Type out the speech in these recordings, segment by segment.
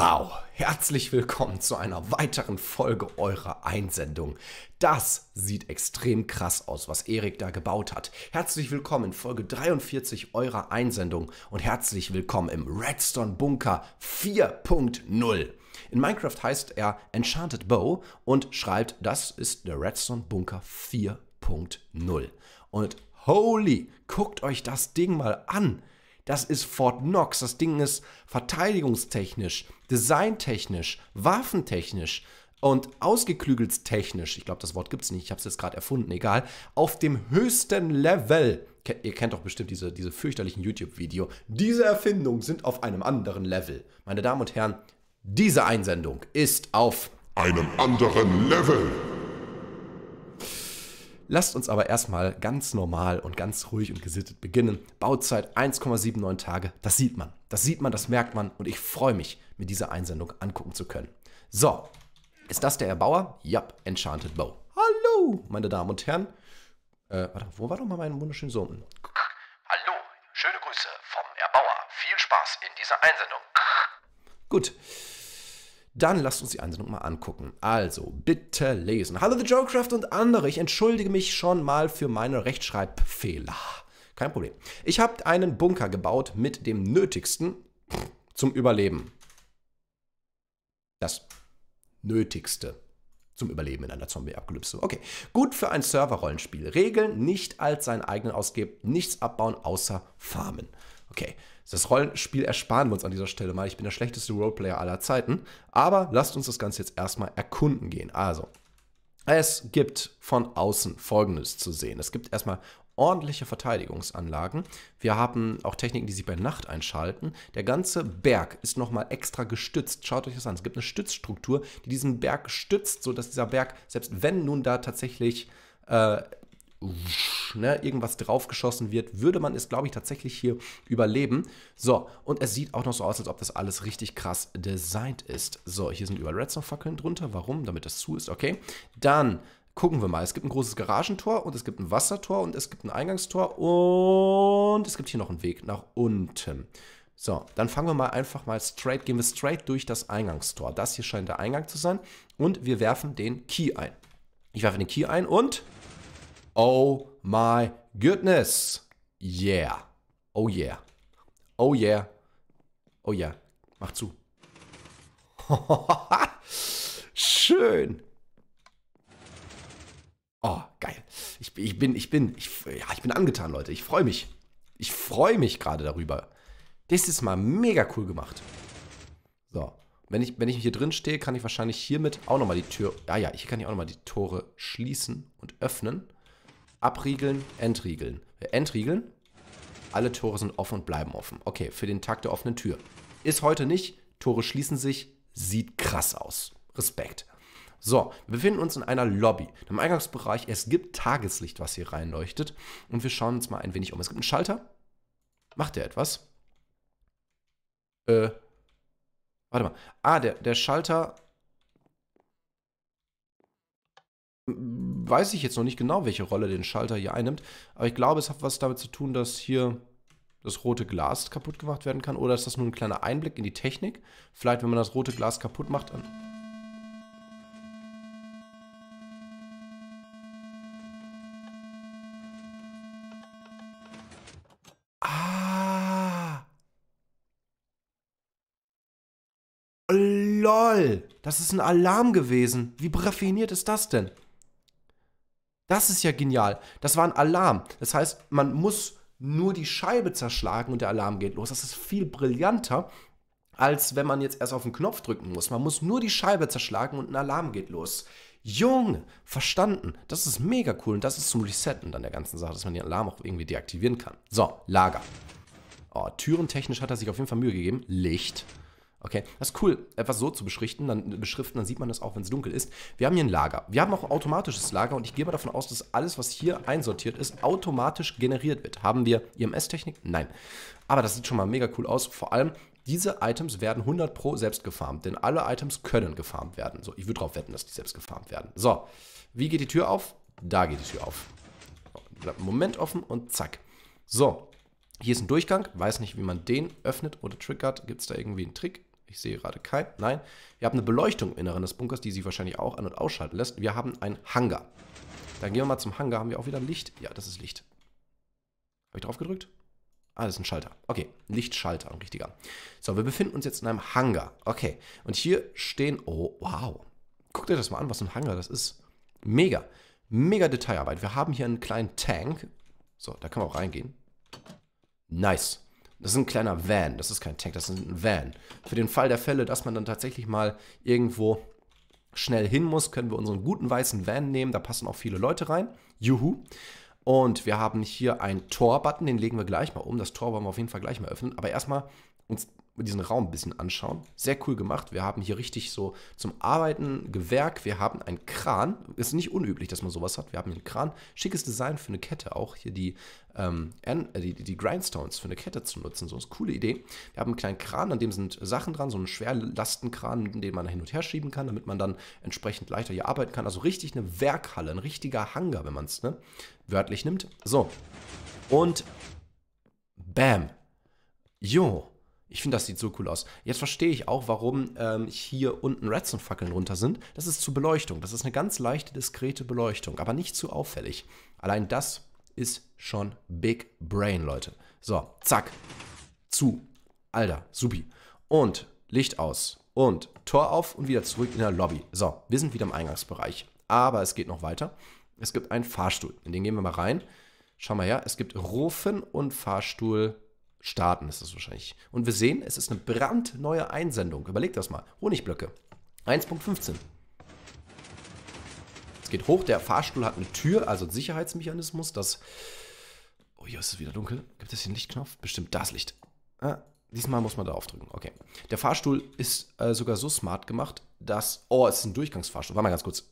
Wow, herzlich willkommen zu einer weiteren Folge eurer Einsendung. Das sieht extrem krass aus, was Erik da gebaut hat. Herzlich willkommen in Folge 43 eurer Einsendung und herzlich willkommen im Redstone Bunker 4.0. In Minecraft heißt er Enchanted Bow und schreibt, das ist der Redstone Bunker 4.0. Und holy, guckt euch das Ding mal an. Das ist Fort Knox. Das Ding ist verteidigungstechnisch, designtechnisch, waffentechnisch und ausgeklügeltstechnisch, ich glaube, das Wort gibt es nicht, ich habe es jetzt gerade erfunden, egal, auf dem höchsten Level. Ihr kennt doch bestimmt diese, diese fürchterlichen YouTube-Video. Diese Erfindungen sind auf einem anderen Level. Meine Damen und Herren, diese Einsendung ist auf einem anderen Level. Lasst uns aber erstmal ganz normal und ganz ruhig und gesittet beginnen. Bauzeit 1,79 Tage, das sieht man. Das sieht man, das merkt man und ich freue mich, mir diese Einsendung angucken zu können. So, ist das der Erbauer? Ja, Enchanted Bow. Hallo, meine Damen und Herren. Äh, warte, wo war doch mal mein wunderschöner Sohn? Hallo, schöne Grüße vom Erbauer. Viel Spaß in dieser Einsendung. Gut. Dann lasst uns die Einsendung mal angucken. Also, bitte lesen. Hallo The Joecraft und andere. Ich entschuldige mich schon mal für meine Rechtschreibfehler. Kein Problem. Ich habe einen Bunker gebaut mit dem Nötigsten zum Überleben. Das Nötigste zum Überleben in einer Zombie-Apokalypse. Okay, gut für ein Server-Rollenspiel. Regeln nicht als seinen eigenen ausgeben, nichts abbauen außer farmen. Okay, das Rollenspiel ersparen wir uns an dieser Stelle mal. Ich bin der schlechteste Roleplayer aller Zeiten. Aber lasst uns das Ganze jetzt erstmal erkunden gehen. Also, es gibt von außen Folgendes zu sehen. Es gibt erstmal ordentliche Verteidigungsanlagen. Wir haben auch Techniken, die sich bei Nacht einschalten. Der ganze Berg ist nochmal extra gestützt. Schaut euch das an. Es gibt eine Stützstruktur, die diesen Berg stützt, sodass dieser Berg, selbst wenn nun da tatsächlich äh, ne, irgendwas draufgeschossen wird, würde man es, glaube ich, tatsächlich hier überleben. So, und es sieht auch noch so aus, als ob das alles richtig krass designt ist. So, hier sind überall Redstone-Fackeln drunter. Warum? Damit das zu ist, okay. Dann gucken wir mal. Es gibt ein großes Garagentor und es gibt ein Wassertor und es gibt ein Eingangstor und es gibt hier noch einen Weg nach unten. So, dann fangen wir mal einfach mal straight, gehen wir straight durch das Eingangstor. Das hier scheint der Eingang zu sein und wir werfen den Key ein. Ich werfe den Key ein und Oh my goodness. Yeah. Oh yeah. Oh yeah. Oh yeah. Mach zu. Schön. Oh, geil. Ich, ich bin, ich bin, ich, ja, ich bin angetan, Leute. Ich freue mich. Ich freue mich gerade darüber. Das ist mal mega cool gemacht. So. Wenn ich, wenn ich hier drin stehe, kann ich wahrscheinlich hiermit auch nochmal die Tür. Ja, ja, hier kann ich auch nochmal die Tore schließen und öffnen. Abriegeln, entriegeln. Entriegeln. Alle Tore sind offen und bleiben offen. Okay, für den Tag der offenen Tür. Ist heute nicht. Tore schließen sich. Sieht krass aus. Respekt. So, wir befinden uns in einer Lobby. Im Eingangsbereich, es gibt Tageslicht, was hier reinleuchtet. Und wir schauen uns mal ein wenig um. Es gibt einen Schalter. Macht der etwas? Äh. Warte mal. Ah, der, der Schalter weiß ich jetzt noch nicht genau, welche Rolle den Schalter hier einnimmt. Aber ich glaube, es hat was damit zu tun, dass hier das rote Glas kaputt gemacht werden kann. Oder ist das nur ein kleiner Einblick in die Technik? Vielleicht, wenn man das rote Glas kaputt macht, dann... Ah! LOL! Das ist ein Alarm gewesen. Wie raffiniert ist das denn? Das ist ja genial. Das war ein Alarm. Das heißt, man muss nur die Scheibe zerschlagen und der Alarm geht los. Das ist viel brillanter, als wenn man jetzt erst auf den Knopf drücken muss. Man muss nur die Scheibe zerschlagen und ein Alarm geht los. Junge, verstanden. Das ist mega cool und das ist zum Resetten dann der ganzen Sache, dass man den Alarm auch irgendwie deaktivieren kann. So, Lager. Oh, türentechnisch hat er sich auf jeden Fall Mühe gegeben. Licht. Okay, das ist cool, etwas so zu beschriften, dann beschriften, dann sieht man das auch, wenn es dunkel ist. Wir haben hier ein Lager. Wir haben auch ein automatisches Lager und ich gehe mal davon aus, dass alles, was hier einsortiert ist, automatisch generiert wird. Haben wir IMS-Technik? Nein. Aber das sieht schon mal mega cool aus. Vor allem, diese Items werden 100 pro selbst gefarmt, denn alle Items können gefarmt werden. So, ich würde darauf wetten, dass die selbst gefarmt werden. So, wie geht die Tür auf? Da geht die Tür auf. Bleibt einen Moment offen und zack. So, hier ist ein Durchgang. Weiß nicht, wie man den öffnet oder triggert. Gibt es da irgendwie einen Trick? Ich sehe gerade kein. Nein. Wir haben eine Beleuchtung im Inneren des Bunkers, die sie wahrscheinlich auch an- und ausschalten lässt. Wir haben einen Hangar. Dann gehen wir mal zum Hangar. Haben wir auch wieder Licht? Ja, das ist Licht. Habe ich drauf gedrückt? Ah, das ist ein Schalter. Okay, Lichtschalter, ein richtiger. So, wir befinden uns jetzt in einem Hangar. Okay, und hier stehen, oh, wow. Guckt euch das mal an, was ein Hangar das ist. Mega, mega Detailarbeit. Wir haben hier einen kleinen Tank. So, da kann man auch reingehen. Nice. Das ist ein kleiner Van. Das ist kein Tank, das ist ein Van. Für den Fall der Fälle, dass man dann tatsächlich mal irgendwo schnell hin muss, können wir unseren guten weißen Van nehmen. Da passen auch viele Leute rein. Juhu. Und wir haben hier einen Tor-Button, den legen wir gleich mal um. Das Tor wollen wir auf jeden Fall gleich mal öffnen. Aber erstmal uns diesen Raum ein bisschen anschauen. Sehr cool gemacht. Wir haben hier richtig so zum Arbeiten Gewerk. Wir haben einen Kran. Ist nicht unüblich, dass man sowas hat. Wir haben einen Kran. Schickes Design für eine Kette auch. Hier die, ähm, die, die Grindstones für eine Kette zu nutzen. So ist eine coole Idee. Wir haben einen kleinen Kran, an dem sind Sachen dran. So einen Schwerlastenkran, den man hin und her schieben kann, damit man dann entsprechend leichter hier arbeiten kann. Also richtig eine Werkhalle, ein richtiger Hangar, wenn man es ne, wörtlich nimmt. So. Und Bam. Jo. Ich finde, das sieht so cool aus. Jetzt verstehe ich auch, warum ähm, hier unten Redstone-Fackeln runter sind. Das ist zur Beleuchtung. Das ist eine ganz leichte, diskrete Beleuchtung, aber nicht zu auffällig. Allein das ist schon Big Brain, Leute. So, zack. Zu. Alter, supi. Und Licht aus. Und Tor auf und wieder zurück in der Lobby. So, wir sind wieder im Eingangsbereich. Aber es geht noch weiter. Es gibt einen Fahrstuhl. In den gehen wir mal rein. Schau mal her. Es gibt Rufen und Fahrstuhl starten ist es wahrscheinlich. Und wir sehen, es ist eine brandneue Einsendung. Überlegt das mal. Honigblöcke. 1.15. Es geht hoch. Der Fahrstuhl hat eine Tür, also einen Sicherheitsmechanismus. Das. Oh, hier ist es wieder dunkel. Gibt es hier einen Lichtknopf? Bestimmt das Licht. Ah, diesmal muss man da aufdrücken. Okay. Der Fahrstuhl ist äh, sogar so smart gemacht, dass. Oh, es ist ein Durchgangsfahrstuhl. Warte mal ganz kurz.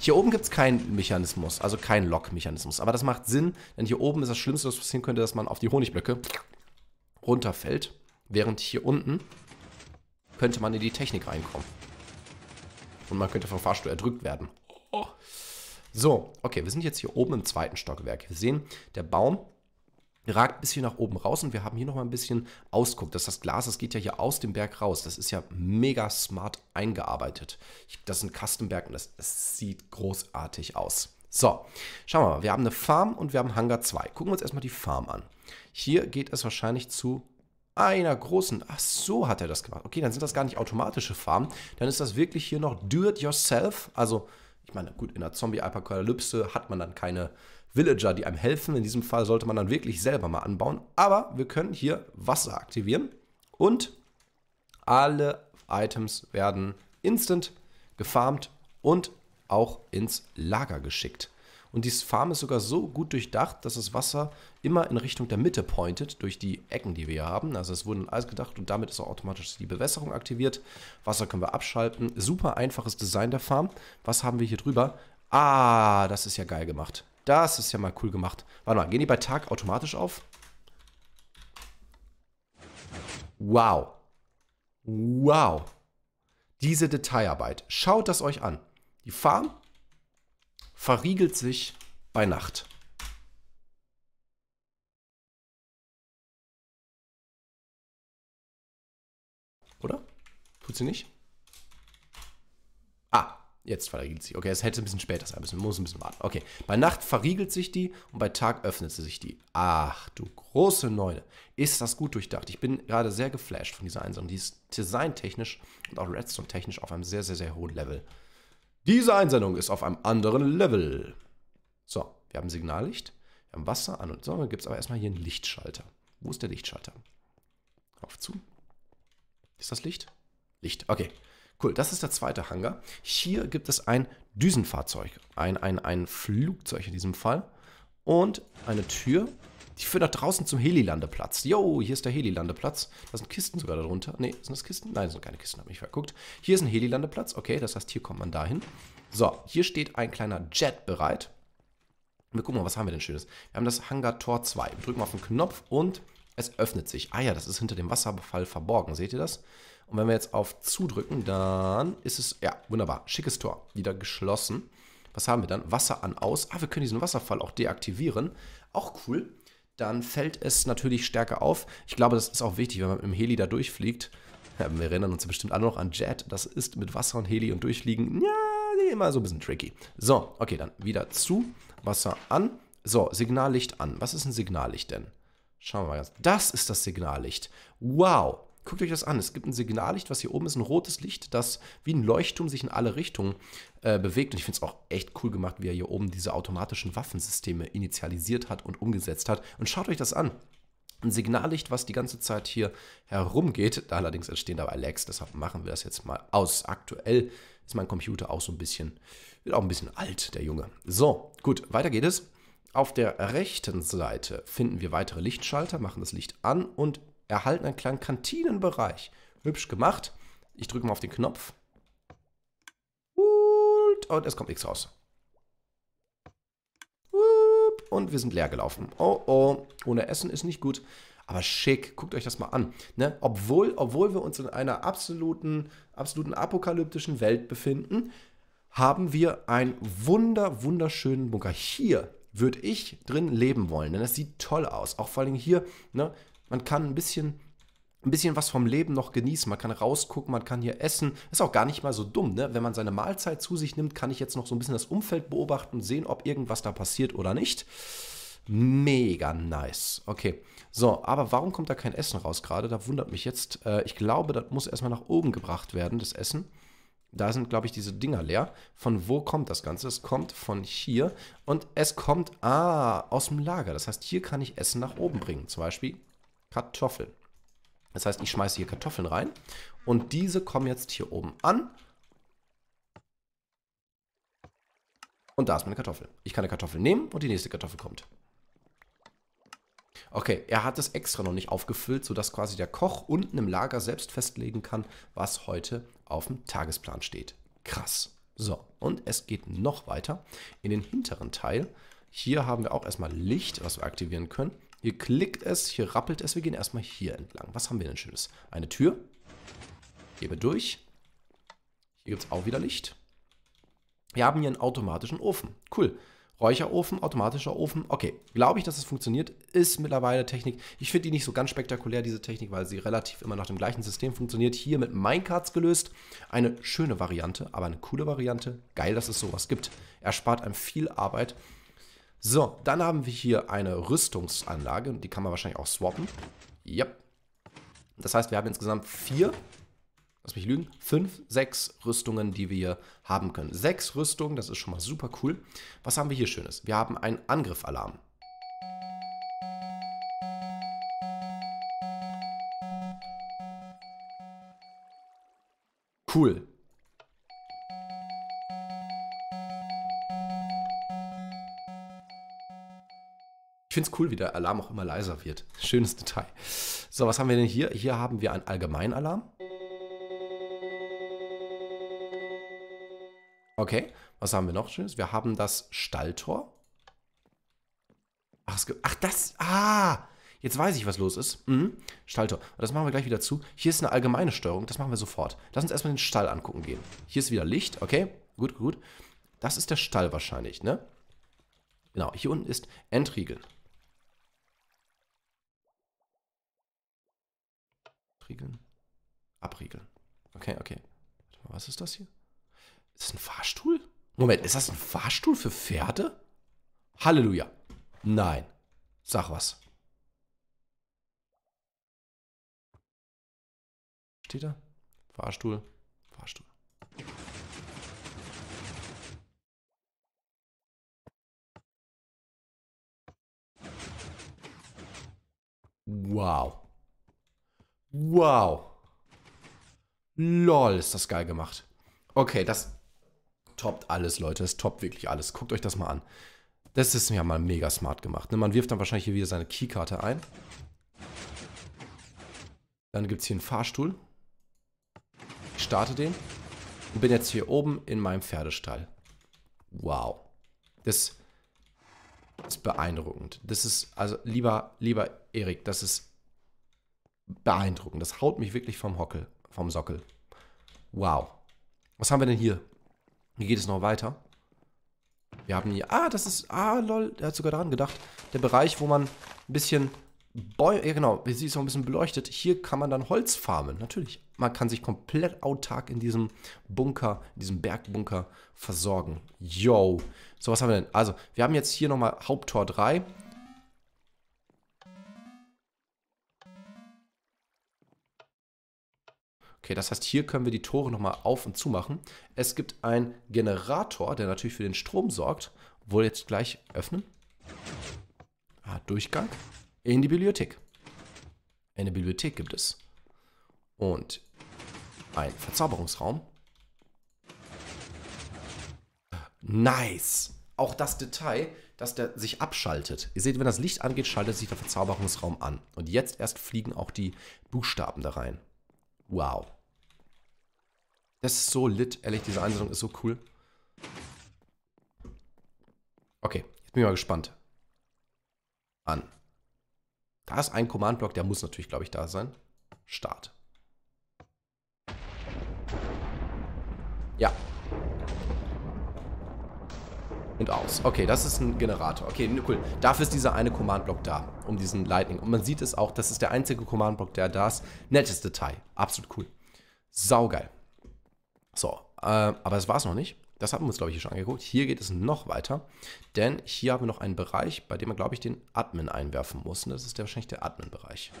Hier oben gibt es keinen Mechanismus, also keinen Lock-Mechanismus. Aber das macht Sinn, denn hier oben ist das Schlimmste, was passieren könnte, dass man auf die Honigblöcke runterfällt. Während hier unten könnte man in die Technik reinkommen. Und man könnte vom Fahrstuhl erdrückt werden. So, okay, wir sind jetzt hier oben im zweiten Stockwerk. Wir sehen, der Baum ragt bis hier nach oben raus und wir haben hier nochmal ein bisschen Ausguck. Das, das Glas, das geht ja hier aus dem Berg raus. Das ist ja mega smart eingearbeitet. Das ist ein Kastenberg und das, das sieht großartig aus. So, schauen wir mal. Wir haben eine Farm und wir haben Hangar 2. Gucken wir uns erstmal die Farm an. Hier geht es wahrscheinlich zu einer großen. Ach so hat er das gemacht. Okay, dann sind das gar nicht automatische Farmen. Dann ist das wirklich hier noch Do-it-yourself. Also, ich meine, gut, in der Zombie-Apokalypse hat man dann keine Villager, die einem helfen. In diesem Fall sollte man dann wirklich selber mal anbauen. Aber wir können hier Wasser aktivieren und alle Items werden instant gefarmt und auch ins Lager geschickt. Und dieses Farm ist sogar so gut durchdacht, dass das Wasser immer in Richtung der Mitte pointet, durch die Ecken, die wir hier haben. Also es wurde alles gedacht und damit ist auch automatisch die Bewässerung aktiviert. Wasser können wir abschalten. Super einfaches Design der Farm. Was haben wir hier drüber? Ah, das ist ja geil gemacht. Das ist ja mal cool gemacht. Warte mal, gehen die bei Tag automatisch auf? Wow. Wow. Diese Detailarbeit. Schaut das euch an. Die Farm verriegelt sich bei Nacht. Oder? Tut sie nicht? Jetzt verriegelt sie. Okay, es hätte ein bisschen später sein müssen. Muss ein bisschen warten. Okay, bei Nacht verriegelt sich die und bei Tag öffnet sie sich die. Ach, du große Neune. Ist das gut durchdacht? Ich bin gerade sehr geflasht von dieser Einsendung. Die ist designtechnisch und auch Redstone-technisch auf einem sehr, sehr, sehr hohen Level. Diese Einsendung ist auf einem anderen Level. So, wir haben Signallicht, wir haben Wasser an und so. Dann gibt es aber erstmal hier einen Lichtschalter. Wo ist der Lichtschalter? Auf zu. Ist das Licht? Licht, okay. Cool, das ist der zweite Hangar. Hier gibt es ein Düsenfahrzeug, ein, ein, ein Flugzeug in diesem Fall. Und eine Tür, die führt nach draußen zum Helilandeplatz. Jo, hier ist der Helilandeplatz. Da sind Kisten sogar darunter. Ne, sind das Kisten? Nein, das sind keine Kisten, habe ich verguckt. Hier ist ein Helilandeplatz. Okay, das heißt, hier kommt man dahin. So, hier steht ein kleiner Jet bereit. Wir gucken mal, was haben wir denn Schönes? Wir haben das Hangar Tor 2. Wir drücken auf den Knopf und es öffnet sich. Ah ja, das ist hinter dem Wasserfall verborgen. Seht ihr das? Und wenn wir jetzt auf zudrücken, dann ist es, ja, wunderbar. Schickes Tor. Wieder geschlossen. Was haben wir dann? Wasser an, aus. Ah, wir können diesen Wasserfall auch deaktivieren. Auch cool. dann fällt es natürlich stärker auf. Ich glaube, das ist auch wichtig, wenn man dem Heli da durchfliegt. Ja, wir erinnern uns bestimmt alle noch an Jet. Das ist mit Wasser und Heli und Durchfliegen, ja, immer so ein bisschen tricky. So, okay, dann wieder zu. Wasser an. So, Signallicht an. Was ist ein Signallicht denn? Schauen wir mal ganz. Das ist das Signallicht. Wow. Guckt euch das an. Es gibt ein Signallicht, was hier oben ist, ein rotes Licht, das wie ein Leuchtturm sich in alle Richtungen äh, bewegt. Und ich finde es auch echt cool gemacht, wie er hier oben diese automatischen Waffensysteme initialisiert hat und umgesetzt hat. Und schaut euch das an. Ein Signallicht, was die ganze Zeit hier herumgeht. Allerdings entstehen dabei Lags, deshalb machen wir das jetzt mal aus. Aktuell ist mein Computer auch so ein bisschen, wird auch ein bisschen alt, der Junge. So, gut, weiter geht es. Auf der rechten Seite finden wir weitere Lichtschalter, machen das Licht an und erhalten einen kleinen Kantinenbereich. Hübsch gemacht. Ich drücke mal auf den Knopf. Und es kommt nichts raus. Und wir sind leer gelaufen. Oh oh, ohne Essen ist nicht gut. Aber schick, guckt euch das mal an. Ne? Obwohl, obwohl wir uns in einer absoluten, absoluten apokalyptischen Welt befinden, haben wir einen wunder, wunderschönen Bunker. Hier würde ich drin leben wollen, denn das sieht toll aus. Auch vor allem hier, ne? Man kann ein bisschen, ein bisschen was vom Leben noch genießen. Man kann rausgucken, man kann hier essen. Ist auch gar nicht mal so dumm, ne? Wenn man seine Mahlzeit zu sich nimmt, kann ich jetzt noch so ein bisschen das Umfeld beobachten und sehen, ob irgendwas da passiert oder nicht. Mega nice. Okay. So, aber warum kommt da kein Essen raus gerade? Da wundert mich jetzt. Äh, ich glaube, das muss erstmal nach oben gebracht werden, das Essen. Da sind, glaube ich, diese Dinger leer. Von wo kommt das Ganze? Es kommt von hier und es kommt, ah, aus dem Lager. Das heißt, hier kann ich Essen nach oben bringen. Zum Beispiel Kartoffeln. Das heißt, ich schmeiße hier Kartoffeln rein und diese kommen jetzt hier oben an. Und da ist meine Kartoffel. Ich kann eine Kartoffel nehmen und die nächste Kartoffel kommt. Okay, er hat es extra noch nicht aufgefüllt, sodass quasi der Koch unten im Lager selbst festlegen kann, was heute auf dem Tagesplan steht. Krass. So, und es geht noch weiter in den hinteren Teil. Hier haben wir auch erstmal Licht, was wir aktivieren können. Hier klickt es, hier rappelt es. Wir gehen erstmal hier entlang. Was haben wir denn Schönes? Eine Tür. Gebe durch. Hier gibt es auch wieder Licht. Wir haben hier einen automatischen Ofen. Cool. Räucherofen, automatischer Ofen. Okay, glaube ich, dass es funktioniert. Ist mittlerweile Technik. Ich finde die nicht so ganz spektakulär, diese Technik, weil sie relativ immer nach dem gleichen System funktioniert. Hier mit Minecarts gelöst. Eine schöne Variante, aber eine coole Variante. Geil, dass es sowas gibt. Er spart einem viel Arbeit. So, dann haben wir hier eine Rüstungsanlage. Die kann man wahrscheinlich auch swappen. Yep. Das heißt, wir haben insgesamt vier, lass mich lügen, fünf, sechs Rüstungen, die wir haben können. Sechs Rüstungen, das ist schon mal super cool. Was haben wir hier Schönes? Wir haben einen Angriffalarm. Cool. Finde es cool, wie der Alarm auch immer leiser wird. Schönes Detail. So, was haben wir denn hier? Hier haben wir einen Allgemeinalarm. Okay, was haben wir noch Schönes? Wir haben das Stalltor. Ach, es gibt, ach das, ah, jetzt weiß ich, was los ist. Mhm. Stalltor. Das machen wir gleich wieder zu. Hier ist eine allgemeine Steuerung, das machen wir sofort. Lass uns erstmal den Stall angucken gehen. Hier ist wieder Licht, okay, gut, gut. Das ist der Stall wahrscheinlich, ne? Genau, hier unten ist Entriegeln. Abriegeln. Abriegeln. Okay, okay. Was ist das hier? Ist das ein Fahrstuhl? Moment, ist das ein Fahrstuhl für Pferde? Halleluja. Nein. Sag was. Steht da? Fahrstuhl. Fahrstuhl. Wow. Wow. Lol, ist das geil gemacht. Okay, das toppt alles, Leute. Das toppt wirklich alles. Guckt euch das mal an. Das ist ja mal mega smart gemacht. Ne? Man wirft dann wahrscheinlich hier wieder seine Keykarte ein. Dann gibt es hier einen Fahrstuhl. Ich starte den. Und bin jetzt hier oben in meinem Pferdestall. Wow. Das ist beeindruckend. Das ist, also lieber, lieber Erik, das ist beeindruckend. Das haut mich wirklich vom Hockel, vom Sockel. Wow. Was haben wir denn hier? Hier geht es noch weiter. Wir haben hier, ah, das ist, ah, lol, der hat sogar daran gedacht. Der Bereich, wo man ein bisschen Bäume, ja genau, sie ist auch ein bisschen beleuchtet. Hier kann man dann Holz farmen, natürlich. Man kann sich komplett autark in diesem Bunker, in diesem Bergbunker versorgen. Yo. So, was haben wir denn? Also, wir haben jetzt hier nochmal Haupttor 3. Okay, das heißt, hier können wir die Tore nochmal auf und zu machen. Es gibt einen Generator, der natürlich für den Strom sorgt. Wohl jetzt gleich öffnen. Ah, Durchgang in die Bibliothek. Eine Bibliothek gibt es. Und ein Verzauberungsraum. Nice. Auch das Detail, dass der sich abschaltet. Ihr seht, wenn das Licht angeht, schaltet sich der Verzauberungsraum an. Und jetzt erst fliegen auch die Buchstaben da rein. Wow. Das ist so lit, ehrlich, diese Einsendung ist so cool. Okay, jetzt bin ich mal gespannt. An. Da ist ein Command-Block, der muss natürlich, glaube ich, da sein. Start. Ja. Und aus. Okay, das ist ein Generator. Okay, cool. Dafür ist dieser eine Command-Block da, um diesen Lightning. Und man sieht es auch, das ist der einzige Command-Block, der da ist. Nettes Detail. Absolut cool. Saugeil. So, äh, aber das war es noch nicht. Das haben wir uns, glaube ich, hier schon angeguckt. Hier geht es noch weiter, denn hier haben wir noch einen Bereich, bei dem man, glaube ich, den Admin einwerfen muss. Und das ist der, wahrscheinlich der Admin-Bereich.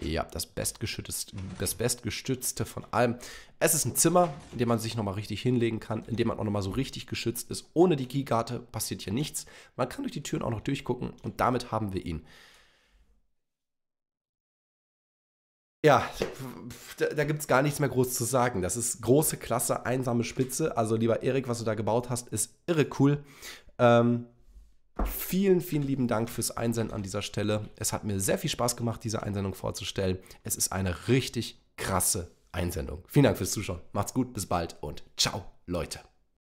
Ja, das bestgestützte, das bestgestützte von allem. Es ist ein Zimmer, in dem man sich nochmal richtig hinlegen kann, in dem man auch nochmal so richtig geschützt ist. Ohne die Keykarte passiert hier nichts. Man kann durch die Türen auch noch durchgucken und damit haben wir ihn. Ja, da, da gibt es gar nichts mehr groß zu sagen. Das ist große Klasse, einsame Spitze. Also lieber Erik, was du da gebaut hast, ist irre cool. Ähm, vielen, vielen lieben Dank fürs Einsenden an dieser Stelle. Es hat mir sehr viel Spaß gemacht, diese Einsendung vorzustellen. Es ist eine richtig krasse Einsendung. Vielen Dank fürs Zuschauen. Macht's gut, bis bald und ciao, Leute.